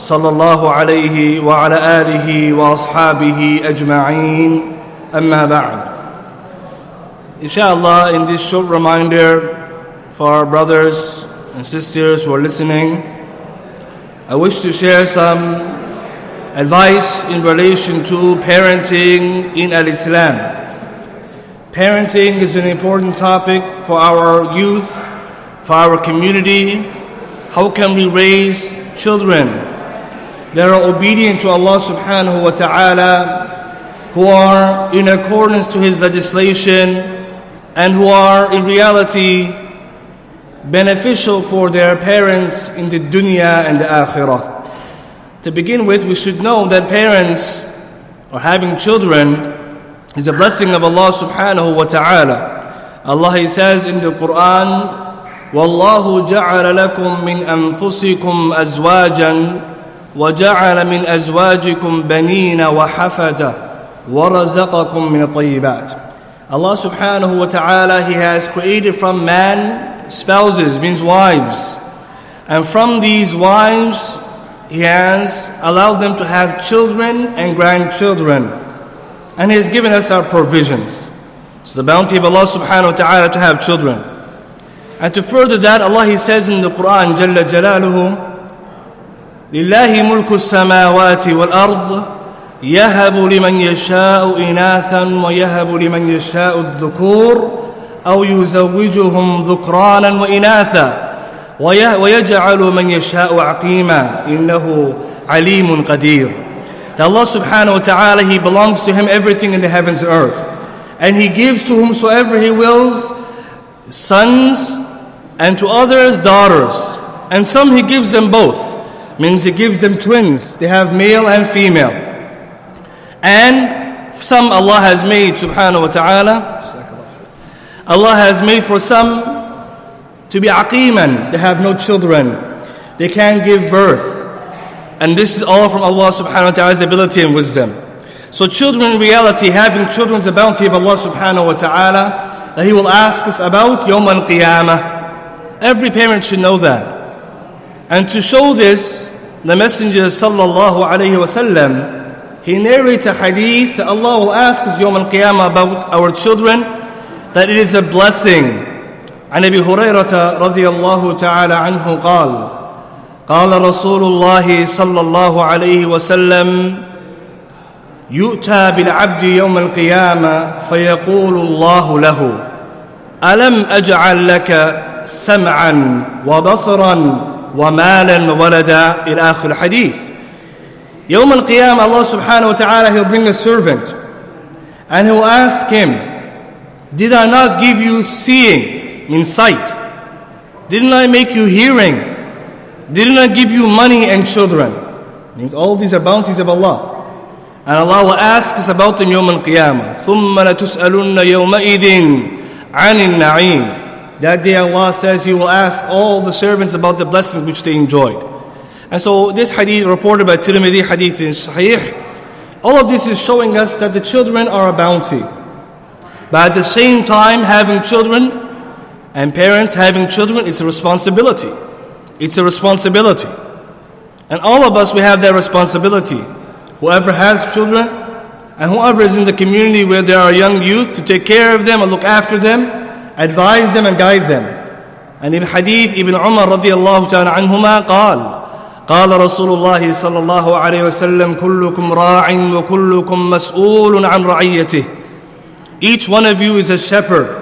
صلى الله عليه وعلى آله وأصحابه أجمعين أما بعد Inshallah, in this short reminder for our brothers and sisters who are listening, I wish to share some advice in relation to parenting in Al Islam. Parenting is an important topic for our youth, for our community. How can we raise children that are obedient to Allah subhanahu wa ta'ala, who are in accordance to His legislation, and who are in reality beneficial for their parents in the dunya and the akhirah. To begin with, we should know that parents or having children is a blessing of Allah subhanahu wa ta'ala. Allah He says in the Quran, والله جعل لكم من أنفسكم أزواجا وجعل من أزواجكم بنين وحفدة ورزقكم من الطيبات Allah subhanahu wa ta'ala, He has created from man spouses, means wives. And from these wives, He has allowed them to have children and grandchildren. And He has given us our provisions. It's the bounty of Allah subhanahu wa ta'ala to have children. And to further that, Allah He says in the Quran, Jalla Jalaluhu, لله ملك السماوات والأرض يهب لمن يشاء إناثا ويهب لمن يشاء الذكور أو يزوجهم ذكرانا وإناثا ويجعل من يشاء عقيما إنه عليم قدير That Allah subhanahu wa ta'ala, He belongs to Him everything in the heavens and earth. And He gives to whomsoever He wills sons and to others daughters. And some He gives them both. Means He gives them twins. They have male and female. And some Allah has made, subhanahu wa ta'ala, Allah has made for some to be aqiman, They have no children. They can't give birth. And this is all from Allah subhanahu wa ta'ala's ability and wisdom. So children in reality, having children is a bounty of Allah subhanahu wa ta'ala that He will ask us about Yawm al-Qiyamah. Every parent should know that. And to show this, the Messenger sallallahu alayhi wa sallam, he narrates a hadith that Allah will ask us Yawm al-Qiyamah about our children, that it is a blessing. عن ابي هريره رضي الله تعالى عنه قال قال رسول الله صلى الله عليه وسلم يؤتى بالعبد يوم القيامه فيقول الله له الم اجعل لك سمعا وبصرا ومالا وولدا الى اخر الحديث Yawm al Qiyam, Allah subhanahu wa ta'ala, He'll bring a servant and He will ask him, Did I not give you seeing, in sight? Didn't I make you hearing? Didn't I give you money and children? Means all these are bounties of Allah. And Allah will ask us about them Yawm al Qiyamah. ثُمَّ لَتُسْأَلُنَّ يَوْمَئِذٍ عَنِ النَّعِيمِ that day Allah says He will ask all the servants about the blessings which they enjoyed. And so this hadith reported by Tirmidhi, hadith in Sahih, all of this is showing us that the children are a bounty. But at the same time, having children and parents having children, it's a responsibility. It's a responsibility. And all of us, we have that responsibility. Whoever has children and whoever is in the community where there are young youth, to take care of them and look after them, advise them and guide them. And in hadith, Ibn Umar radiallahu ta'ala anhuma قال قال رسول الله صلى الله عليه وسلم كلكم راع وكلكم مسؤول عن رعيته Each one of you is a shepherd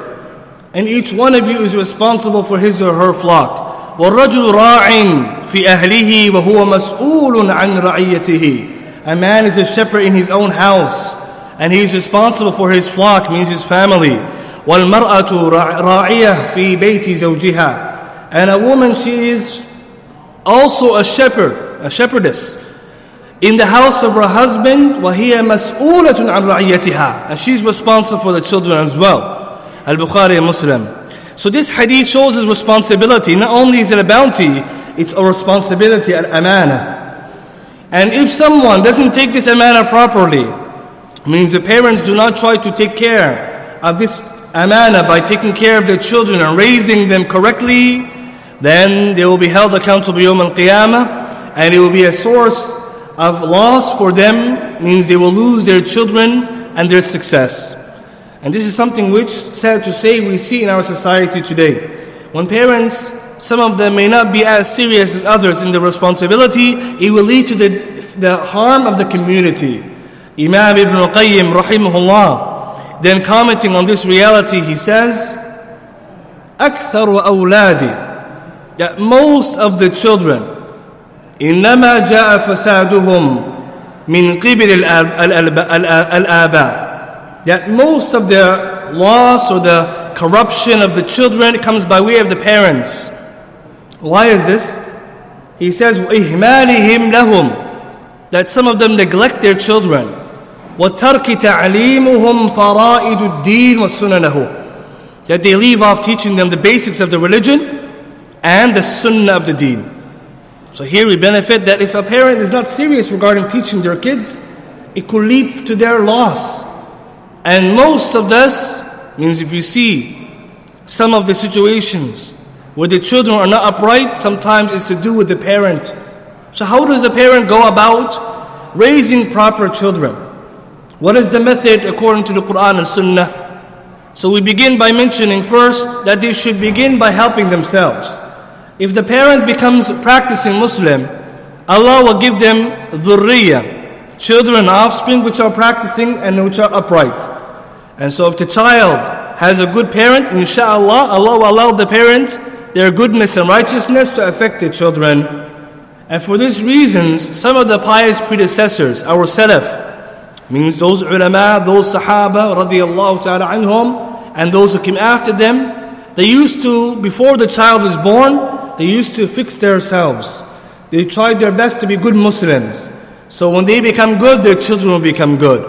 and each one of you is responsible for his or her flock والرجل راع في أهله وهو مسؤول عن رعيته A man is a shepherd in his own house and he is responsible for his flock means his family والمرأة راعية في بيت زوجها and a woman she is also a shepherd, a shepherdess in the house of her husband, وَهِيَ مَسْئُولَةٌ عَنْ رَعِيَّتِهَا And she's responsible for the children as well. Al-Bukhari and Muslim. So this hadith shows his responsibility. Not only is it a bounty, it's a responsibility, al-amana. And if someone doesn't take this amana properly, means the parents do not try to take care of this amana by taking care of their children and raising them correctly, then they will be held accountable Yawm al-Qiyamah and it will be a source of loss for them means they will lose their children and their success. And this is something which, sad to say, we see in our society today. When parents, some of them may not be as serious as others in the responsibility, it will lead to the, the harm of the community. Imam Ibn Qayyim, rahimahullah, then commenting on this reality, he says, أكثر أولادي that most of the children إنما جاء فسادهم من قبل الآباء that most of the loss or the corruption of the children comes by way of the parents. Why is this? He says, وَإِهْمَالِهِمْ لَهُمْ That some of them neglect their children. وَتَرْكِ تَعْلِيمُهُمْ فَرَائِدُ الدِّينِ وَالسُّنَنَهُ That they leave off teaching them the basics of the religion and the sunnah of the deen. So here we benefit that if a parent is not serious regarding teaching their kids, it could lead to their loss. And most of this means if you see some of the situations where the children are not upright, sometimes it's to do with the parent. So, how does a parent go about raising proper children? What is the method according to the Quran and Sunnah? So, we begin by mentioning first that they should begin by helping themselves. If the parent becomes practicing Muslim, Allah will give them dhurriya, children, offspring which are practicing and which are upright. And so if the child has a good parent, inshallah, Allah will allow the parent their goodness and righteousness to affect the children. And for these reasons, some of the pious predecessors, our Salaf, means those ulama, those Sahaba, radiallahu ta'ala anhum, and those who came after them, they used to, before the child is born, they used to fix themselves. They tried their best to be good Muslims. So when they become good, their children will become good.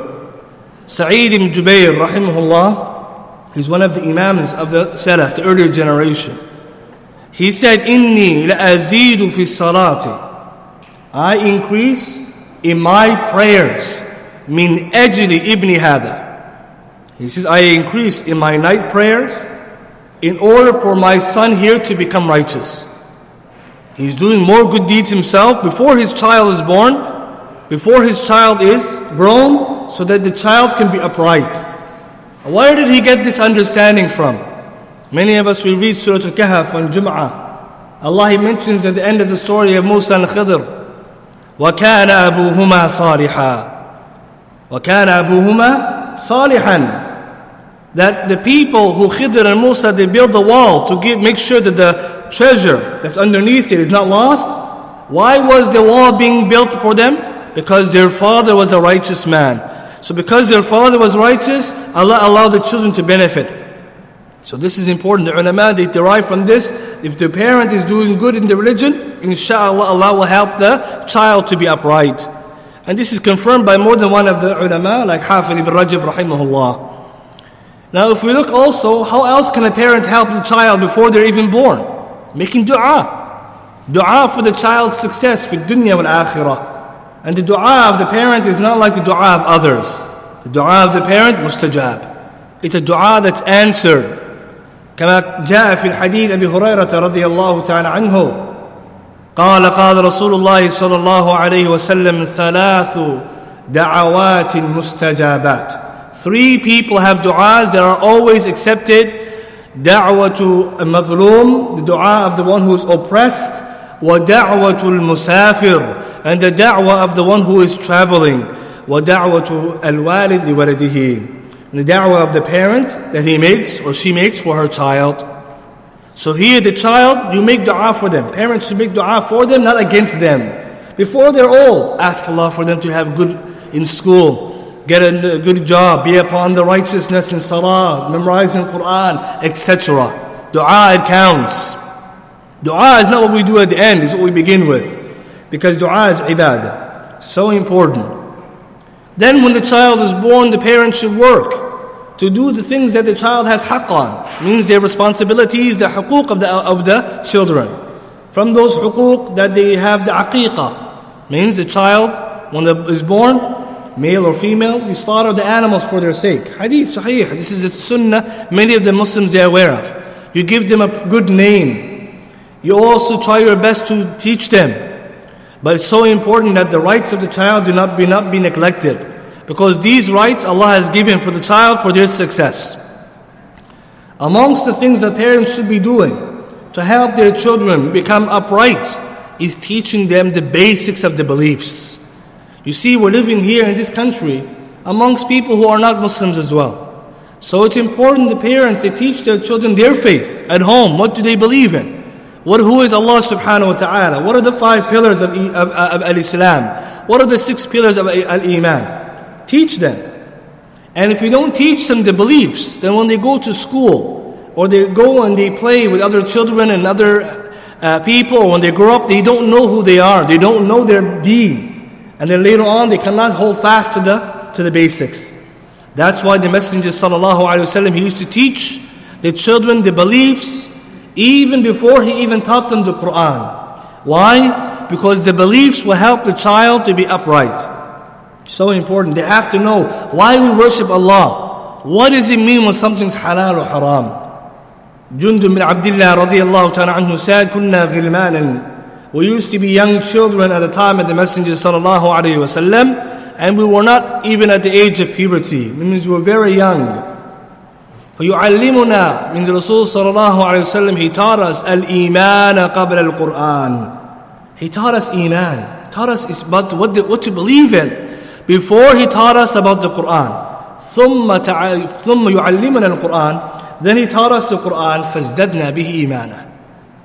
Sa'id ibn Jubayr, rahimahullah, he's one of the imams of the Salaf, the earlier generation. He said, Inni la'azidu fi salati. I increase in my prayers Min ajli ibn hada. He says, I increase in my night prayers in order for my son here to become righteous. He's doing more good deeds himself before his child is born, before his child is grown, so that the child can be upright. Where did he get this understanding from? Many of us will read Surah Al-Kahf on Jum'ah. Allah he mentions at the end of the story of Musa and Khidr. وكان أبوهما صالحا وكان أبوهما صالحا that the people who Khidr and Musa they build the wall to give, make sure that the treasure that's underneath it is not lost. Why was the wall being built for them? Because their father was a righteous man. So because their father was righteous, Allah allowed the children to benefit. So this is important. The ulama they derive from this. If the parent is doing good in the religion, inshallah Allah will help the child to be upright. And this is confirmed by more than one of the ulama, like Hafid ibn Rajab rahimahullah. Now, if we look also, how else can a parent help the child before they're even born? Making dua. Dua for the child's success for dunya wal akhirah. And the dua of the parent is not like the dua of others. The dua of the parent, mustajab. It's a dua that's answered. كما جاء في الحديث أبي هريرة رضي الله تعالى عنه قال قال رسول الله صلى الله عليه وسلم ثلاث دعوات مستجابات Three people have du'as that are always accepted. Da'watu al-madhlum, the du'a of the one who is oppressed. Wa da'watu al-musafir, and the da'wah of the one who is traveling. Wa da'watu al-walid liwaladihi, the da'wah of the parent that he makes or she makes for her child. So here the child, you make dua for them. Parents should make dua for them, not against them. Before they're old, ask Allah for them to have good in school get a good job, be upon the righteousness in salah, memorizing Quran, etc. Dua, it counts. Dua is not what we do at the end, it's what we begin with. Because dua is ibadah. So important. Then, when the child is born, the parents should work to do the things that the child has haqq on. Means their responsibilities, the huquq of the, of the children. From those huquq that they have the aqiqah. Means the child, when it is born, male or female, you slaughter the animals for their sake. Hadith sahih. This is a sunnah many of the Muslims they are aware of. You give them a good name. You also try your best to teach them. But it's so important that the rights of the child do not be, not be neglected. Because these rights Allah has given for the child for their success. Amongst the things that parents should be doing to help their children become upright is teaching them the basics of the beliefs. You see, we're living here in this country amongst people who are not Muslims as well. So it's important the parents they teach their children their faith at home. What do they believe in? What, who is Allah subhanahu wa ta'ala? What are the five pillars of, of, of, of Islam? What are the six pillars of Al Iman? Teach them. And if you don't teach them the beliefs, then when they go to school or they go and they play with other children and other uh, people, or when they grow up, they don't know who they are. They don't know their deen. And then later on, they cannot hold fast to the, to the basics. That's why the Messenger وسلم, he used to teach the children the beliefs even before he even taught them the Quran. Why? Because the beliefs will help the child to be upright. So important. They have to know why we worship Allah. What does it mean when something's halal or haram? Jundub bin Abdullah radiallahu ta'ala anhu said, كنا غلمانا we used to be young children at the time of the Messenger sallallahu alaihi wasallam, and we were not even at the age of puberty. It means we were very young. فيعلمنا من الرسول صلى الله عليه وسلم he taught us الإيمان قبل القرآن he taught us iman taught us about what, the, what to believe in before he taught us about the Quran ثم ثم يعلمنا القرآن then he taught us the Quran فازددنا به إيمانا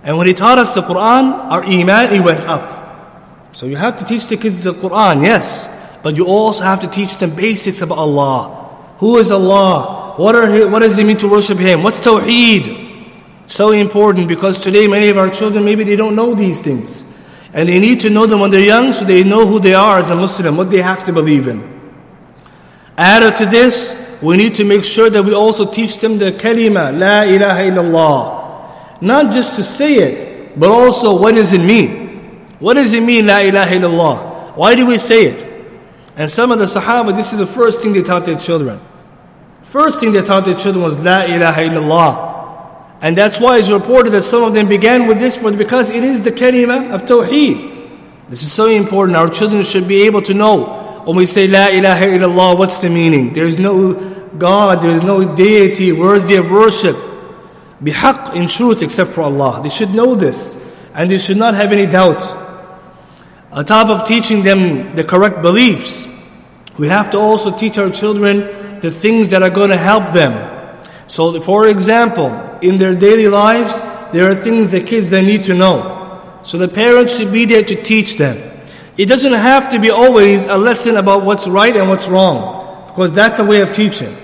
and when he taught us the Quran, our iman, it went up. So you have to teach the kids the Quran, yes, but you also have to teach them basics about Allah. Who is Allah? What, are he, what does it mean to worship Him? What's Tawheed? So important because today many of our children, maybe they don't know these things. And they need to know them when they're young so they know who they are as a Muslim, what they have to believe in. Added to this, we need to make sure that we also teach them the kalima, La ilaha illallah. Not just to say it, but also what does it mean? What does it mean, La ilaha illallah? Why do we say it? And some of the Sahaba, this is the first thing they taught their children. First thing they taught their children was La ilaha illallah. And that's why it's reported that some of them began with this because it is the kalima of Tawheed. This is so important. Our children should be able to know when we say La ilaha illallah, what's the meaning? There is no God, there is no deity worthy of worship bihaq in truth except for Allah. They should know this and they should not have any doubt. On top of teaching them the correct beliefs, we have to also teach our children the things that are going to help them. So, for example, in their daily lives, there are things the kids they need to know. So the parents should be there to teach them. It doesn't have to be always a lesson about what's right and what's wrong, because that's a way of teaching.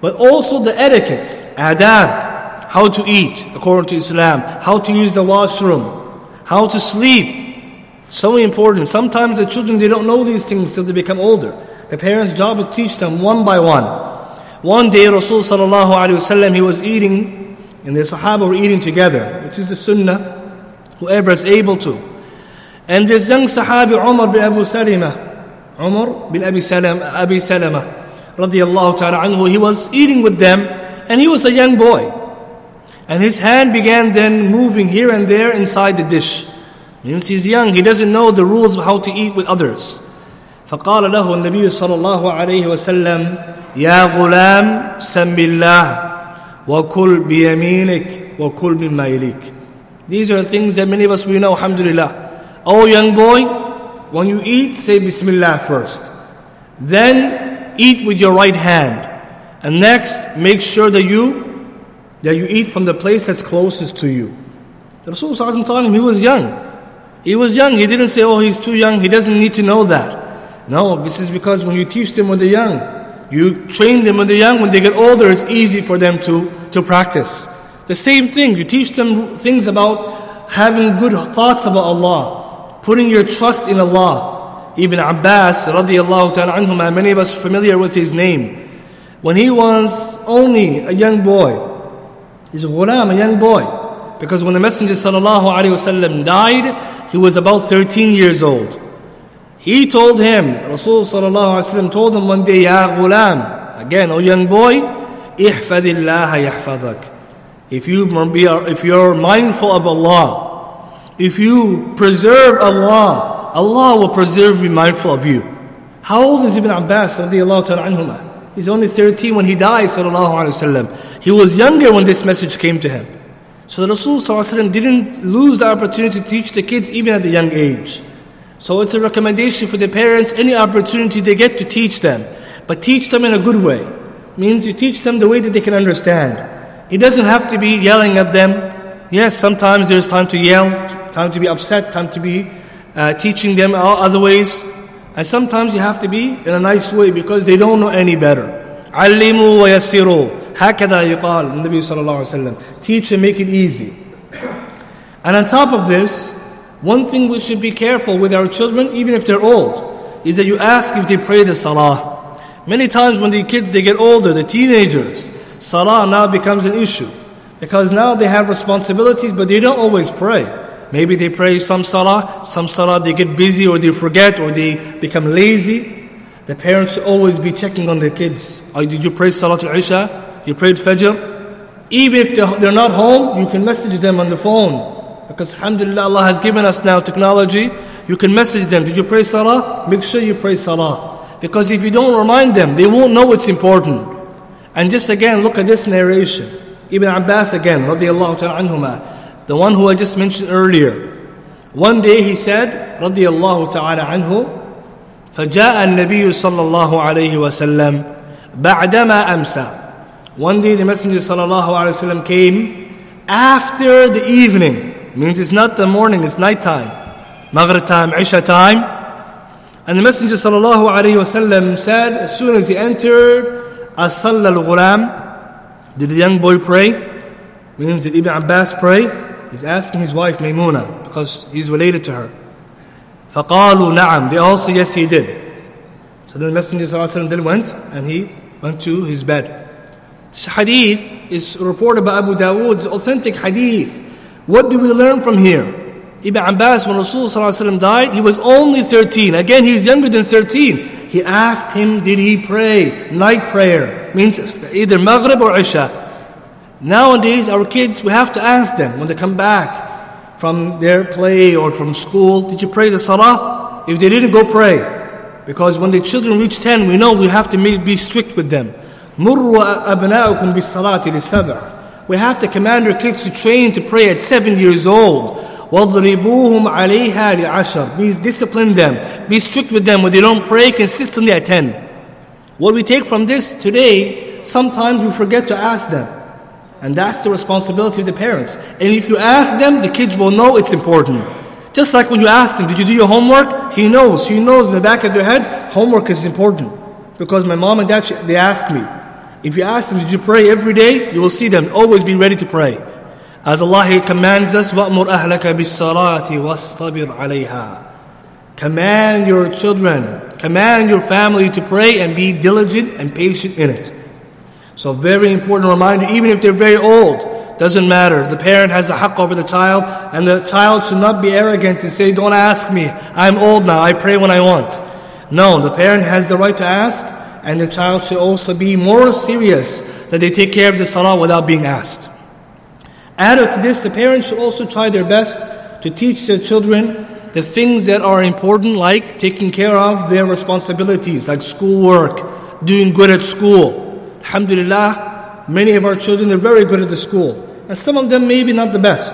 But also the etiquettes, adab, how to eat according to Islam, how to use the washroom, how to sleep. So important. Sometimes the children they don't know these things till they become older. The parents' job is to teach them one by one. One day Rasul sallallahu alaihi wasallam he was eating, and the Sahaba were eating together, which is the Sunnah. Whoever is able to. And this young Sahabi Umar bin Abu Salima, Umar bin Abi Salama, Abi Salama, radiallahu ta'ala anhu, he was eating with them, and he was a young boy. And his hand began then moving here and there inside the dish. Means he's young, he doesn't know the rules of how to eat with others. فقال له النبي صلى الله عليه وسلم يا غلام سم الله وكل بيمينك وكل مما يليك These are things that many of us we know, alhamdulillah. Oh young boy, when you eat, say Bismillah first. Then eat with your right hand. And next, make sure that you that you eat from the place that's closest to you. The Rasul taught him he was young. He was young. He didn't say, oh, he's too young. He doesn't need to know that. No, this is because when you teach them when they're young, you train them when they're young, when they get older, it's easy for them to, to practice. The same thing, you teach them things about having good thoughts about Allah, putting your trust in Allah, Ibn Abbas radiallahu many of us are familiar with his name. When he was only a young boy, he's a ghulam, a young boy. Because when the Messenger sallallahu died, he was about 13 years old. He told him, Rasul sallallahu alayhi wasallam told him one day, Ya ghulam, again, O young boy, ihfadillaha yahfadak. If you if you're mindful of Allah, if you preserve Allah, Allah will preserve be mindful of you. How old is Ibn Abbas radiallahu ta'ala anhumah? He's only 13 when he died, sallallahu alayhi wasallam. He was younger when this message came to him. So the Rasul didn't lose the opportunity to teach the kids even at a young age. So it's a recommendation for the parents, any opportunity they get to teach them. But teach them in a good way. Means you teach them the way that they can understand. It doesn't have to be yelling at them. Yes, sometimes there's time to yell, time to be upset, time to be uh, teaching them other ways. And sometimes you have to be in a nice way because they don't know any better. علموا ويسروا هكذا يقال النبي صلى الله عليه وسلم teach and make it easy and on top of this one thing we should be careful with our children even if they're old is that you ask if they pray the salah many times when the kids they get older the teenagers salah now becomes an issue because now they have responsibilities but they don't always pray Maybe they pray some salah, some salah they get busy or they forget or they become lazy. The parents should always be checking on their kids. Oh, did you pray Salatul Isha? You prayed Fajr? Even if they're not home, you can message them on the phone. Because Alhamdulillah, Allah has given us now technology. You can message them. Did you pray Salah? Make sure you pray Salah. Because if you don't remind them, they won't know it's important. And just again, look at this narration. Ibn Abbas again, radiallahu ta'ala anhumah the one who I just mentioned earlier. One day he said, رضي الله تعالى عنه, فجاء النبي صلى الله عليه وسلم بعدما أمسى. One day the Messenger صلى الله عليه وسلم came after the evening. Means it's not the morning, it's night time. Maghrib time, Isha time. And the Messenger صلى الله عليه وسلم said, as soon as he entered, أصلى الغلام. Did the young boy pray? Means did Ibn Abbas pray? He's asking his wife Maymuna because he's related to her. فَقَالُوا نَعَمْ They also, yes, he did. So then the Messenger ﷺ then went and he went to his bed. This hadith is reported by Abu Dawood, it's authentic hadith. What do we learn from here? Ibn Abbas, when Rasulullah died, he was only 13. Again, he's younger than 13. He asked him, did he pray? Night prayer. Means either Maghrib or Isha. Nowadays, our kids, we have to ask them when they come back from their play or from school, did you pray the salah? If they didn't, go pray. Because when the children reach 10, we know we have to be strict with them. We have to command our kids to train to pray at 7 years old. وَاضْرِبُوهُمْ عَلَيْهَا لِعَشَرٍ Means discipline them. Be strict with them when they don't pray consistently at 10. What we take from this today, sometimes we forget to ask them. And that's the responsibility of the parents. And if you ask them, the kids will know it's important. Just like when you ask them, Did you do your homework? He knows. He knows in the back of their head, homework is important. Because my mom and dad, they ask me. If you ask them, Did you pray every day? You will see them always be ready to pray. As Allah commands us, وَأْمُرْ أَهْلَكَ بِالصَّلَاةِ وَاسْطَبِرْ عَلَيْهَا Command your children, command your family to pray and be diligent and patient in it. So, very important reminder even if they're very old, doesn't matter. The parent has a haqq over the child, and the child should not be arrogant and say, Don't ask me. I'm old now. I pray when I want. No, the parent has the right to ask, and the child should also be more serious that they take care of the salah without being asked. Added to this, the parents should also try their best to teach their children the things that are important, like taking care of their responsibilities, like schoolwork, doing good at school Alhamdulillah, many of our children are very good at the school, and some of them maybe not the best.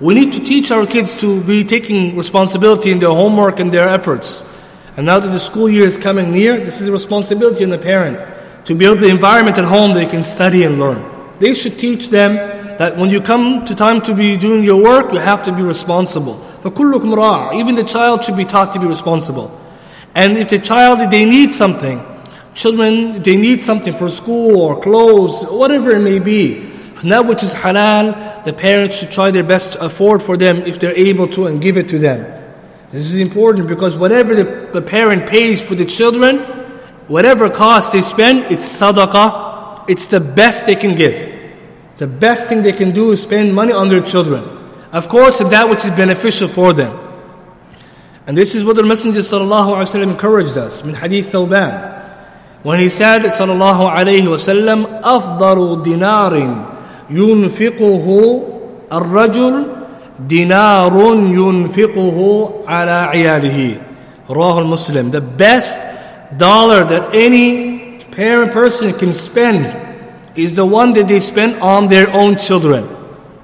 We need to teach our kids to be taking responsibility in their homework and their efforts. And now that the school year is coming near, this is a responsibility on the parent to build the environment at home they can study and learn. They should teach them that when you come to time to be doing your work, you have to be responsible. Even the child should be taught to be responsible. And if the child, they need something, Children, they need something for school or clothes, whatever it may be. from That which is halal, the parents should try their best to afford for them if they're able to and give it to them. This is important because whatever the, the parent pays for the children, whatever cost they spend, it's sadaqah. It's the best they can give. The best thing they can do is spend money on their children. Of course, that which is beneficial for them. And this is what the Messenger sallallahu encouraged us. In Hadith Thawban. When he said sallallahu alayhi wasallam, أفضل دينار ينفقه الرجل دينار ينفقه على عياله. رواه Muslim. The best dollar that any parent person can spend is the one that they spend on their own children.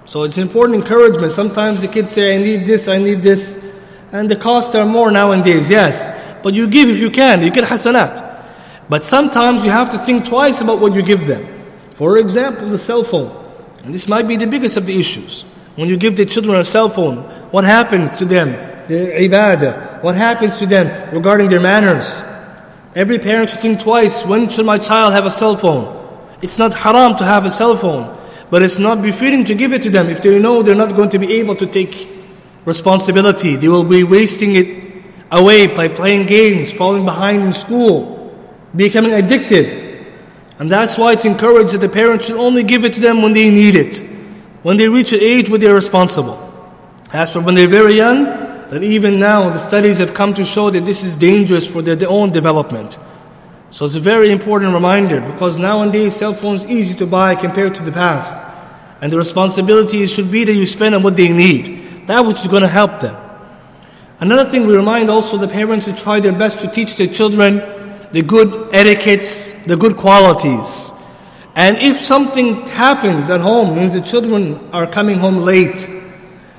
So it's important encouragement. Sometimes the kids say, I need this, I need this. And the costs are more nowadays, yes. But you give if you can, you get hasanat. But sometimes you have to think twice about what you give them. For example, the cell phone. And this might be the biggest of the issues. When you give the children a cell phone, what happens to them? The ibadah. What happens to them regarding their manners? Every parent should think twice when should my child have a cell phone? It's not haram to have a cell phone, but it's not befitting to give it to them if they know they're not going to be able to take responsibility. They will be wasting it away by playing games, falling behind in school, becoming addicted. And that's why it's encouraged that the parents should only give it to them when they need it, when they reach an age where they're responsible. As for when they're very young, that even now the studies have come to show that this is dangerous for their, their own development. So it's a very important reminder because nowadays cell phones easy to buy compared to the past. And the responsibility should be that you spend on what they need, that which is going to help them. Another thing we remind also the parents to try their best to teach their children the good etiquettes, the good qualities. And if something happens at home, means the children are coming home late,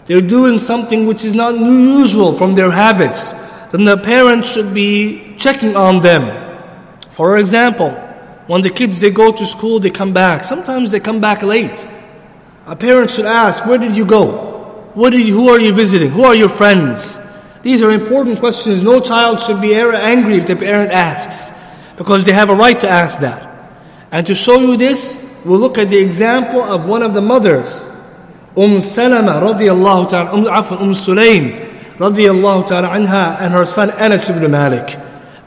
they're doing something which is not usual from their habits, then the parents should be checking on them for example, when the kids they go to school, they come back. Sometimes they come back late. A parent should ask, "Where did you go? What did you, who are you visiting? Who are your friends?" These are important questions. No child should be angry if the parent asks, because they have a right to ask that. And to show you this, we'll look at the example of one of the mothers, Umm Salama radiallahu ta'ala, Umm, umm Sulaim radiallahu ta'ala anha, and her son Anas ibn Malik.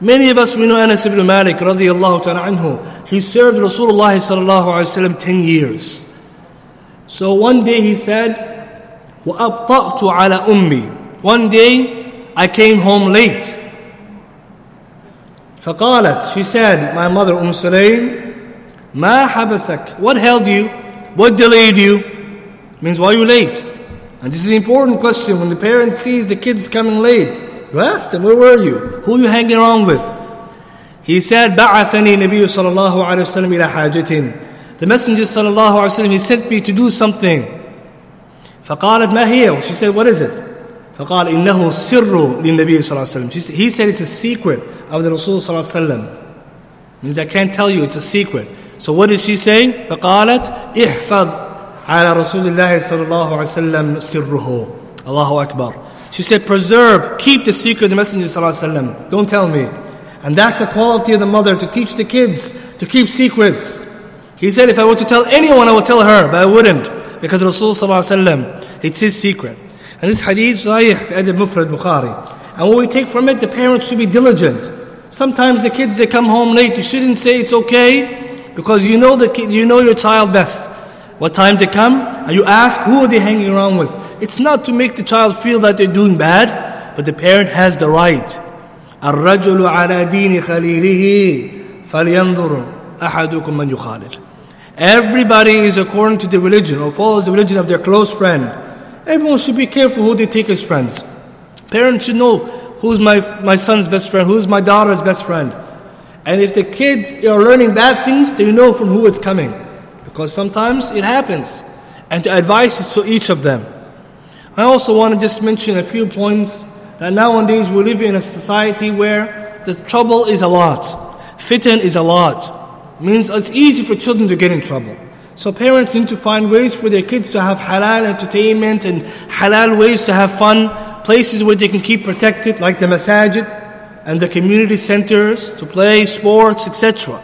Many of us, we know Anas ibn Malik radiallahu ta'ala anhu. He served Rasulullah sallallahu alayhi wa 10 years. So one day he said, وَأَبْطَأْتُ عَلَى أُمِّي One day I came home late. فقالت, she said, my mother Umm Sulaim, ما حبسك? What held you? What delayed you? Means why are you late? And this is an important question when the parent sees the kids coming late. You asked him, where were you? Who are you hanging around with? He said, بعثني النبي صلى الله عليه وسلم إلى حاجة. The Messenger صلى الله عليه وسلم, he sent me to do something. فقالت ما هي? She said, what is it? فقال إنه سر للنبي صلى الله عليه وسلم. He said it's a secret of the Rasul صلى الله عليه وسلم. Means I can't tell you, it's a secret. So what did she say? فقالت احفظ على رسول الله صلى الله عليه وسلم سره. الله أكبر. She said, preserve, keep the secret of the Messenger ﷺ. Don't tell me. And that's the quality of the mother, to teach the kids to keep secrets. He said, if I were to tell anyone, I would tell her, but I wouldn't. Because Rasul ﷺ, it's his secret. And this hadith, Sahih, Adab Mufrad Bukhari. And what we take from it, the parents should be diligent. Sometimes the kids, they come home late. You shouldn't say it's okay because you know the kid, you know your child best what time they come, and you ask who are they hanging around with. It's not to make the child feel that they're doing bad, but the parent has the right. الرجل على دين خليله فلينظر أحدكم من يخالل. Everybody is according to the religion or follows the religion of their close friend. Everyone should be careful who they take as friends. Parents should know who's my, my son's best friend, who's my daughter's best friend. And if the kids are learning bad things, they know from who it's coming because sometimes it happens. And the advice advise to each of them. I also want to just mention a few points that nowadays we live in a society where the trouble is a lot. Fitan is a lot. It means it's easy for children to get in trouble. So parents need to find ways for their kids to have halal entertainment and halal ways to have fun, places where they can keep protected, like the masajid and the community centers to play sports, etc.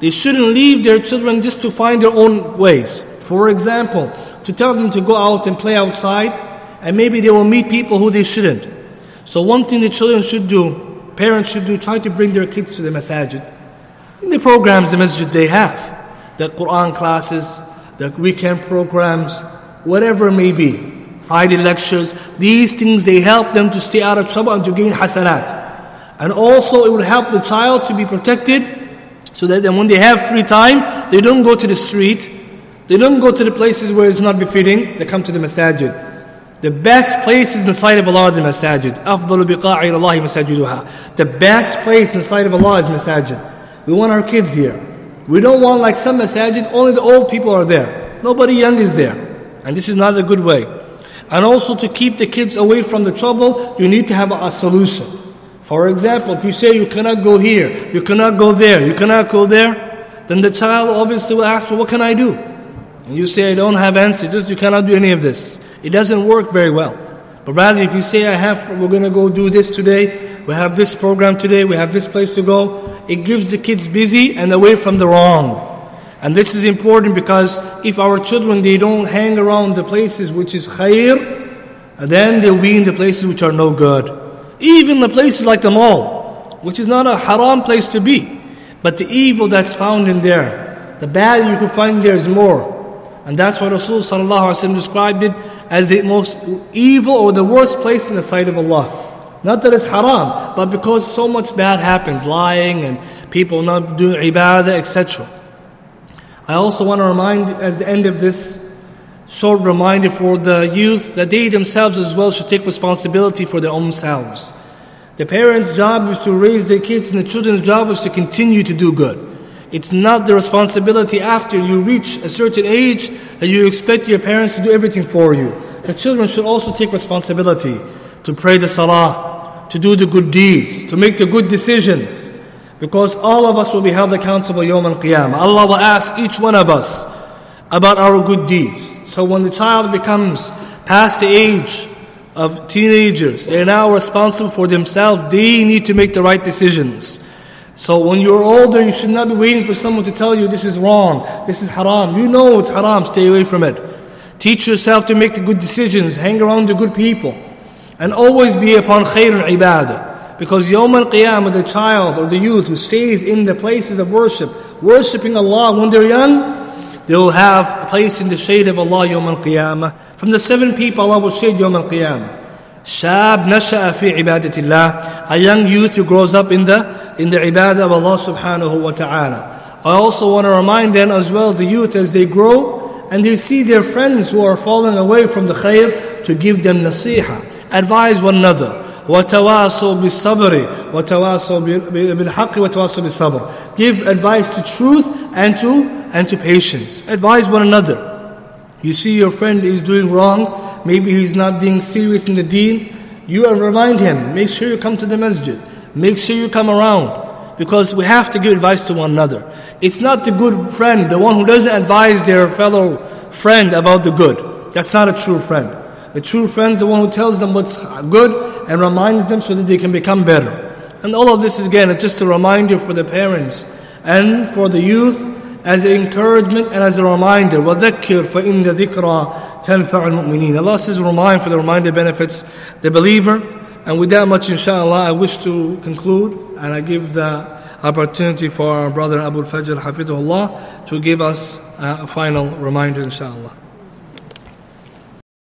They shouldn't leave their children just to find their own ways. For example, to tell them to go out and play outside, and maybe they will meet people who they shouldn't. So one thing the children should do, parents should do, try to bring their kids to the masajid. In the programs the masjid they have, the Quran classes, the weekend programs, whatever it may be, Friday lectures, these things they help them to stay out of trouble and to gain hasanat. And also it will help the child to be protected so that then when they have free time, they don't go to the street, they don't go to the places where it's not befitting, they come to the masajid. The best place in the sight of Allah is the masajid. أفضل بقاع الله مساجدها. The best place in the sight of Allah is masajid. We want our kids here. We don't want like some masajid, only the old people are there. Nobody young is there. And this is not a good way. And also to keep the kids away from the trouble, you need to have a, a solution. For example, if you say you cannot go here, you cannot go there, you cannot go there, then the child obviously will ask, well, what can I do? And you say, I don't have answer, just you cannot do any of this. It doesn't work very well. But rather, if you say, I have, we're going to go do this today, we have this program today, we have this place to go, it gives the kids busy and away from the wrong. And this is important because if our children, they don't hang around the places which is khair, then they'll be in the places which are no good. Even the places like the mall, which is not a haram place to be. But the evil that's found in there, the bad you can find there is more. And that's why Rasul described it as the most evil or the worst place in the sight of Allah. Not that it's haram, but because so much bad happens, lying and people not doing ibadah, etc. I also want to remind as the end of this short reminder for the youth that they themselves as well should take responsibility for their own selves. The parents' job is to raise their kids, and the children's job is to continue to do good. It's not the responsibility after you reach a certain age that you expect your parents to do everything for you. The children should also take responsibility to pray the salah, to do the good deeds, to make the good decisions. Because all of us will be held accountable Yawm al Qiyamah. Allah will ask each one of us about our good deeds. So when the child becomes past the age of teenagers, they're now responsible for themselves. They need to make the right decisions. So when you're older, you should not be waiting for someone to tell you this is wrong, this is haram. You know it's haram, stay away from it. Teach yourself to make the good decisions, hang around the good people, and always be upon khair and ibadah. Because Yawm al Qiyamah, the child or the youth who stays in the places of worship, worshipping Allah when they're young, they will have a place in the shade of Allah Yawm al Qiyamah. From the seven people, Allah will shade Yawm al Qiyamah. Shab nasha'a fi ibadatillah, a young youth who grows up in the in the ibadah of Allah subhanahu wa ta'ala. I also want to remind them as well the youth as they grow and they see their friends who are falling away from the khair to give them nasiha, advise one another. وتواصوا بالصبر وتواصوا بالحق وتواصوا بالصبر give advice to truth and to and to patience advise one another you see your friend is doing wrong, maybe he's not being serious in the deen, you remind him, make sure you come to the masjid, make sure you come around. Because we have to give advice to one another. It's not the good friend, the one who doesn't advise their fellow friend about the good. That's not a true friend. The true friend is the one who tells them what's good and reminds them so that they can become better. And all of this is again just a reminder for the parents and for the youth as an encouragement and as a reminder. وَذَكِّرْ فَإِنَّ ذِكْرَى تَنْفَعُ الْمُؤْمِنِينَ Allah says remind for the reminder benefits the believer. And with that much inshallah I wish to conclude and I give the opportunity for our brother Abu Fajr Hafidullah to give us a final reminder inshallah.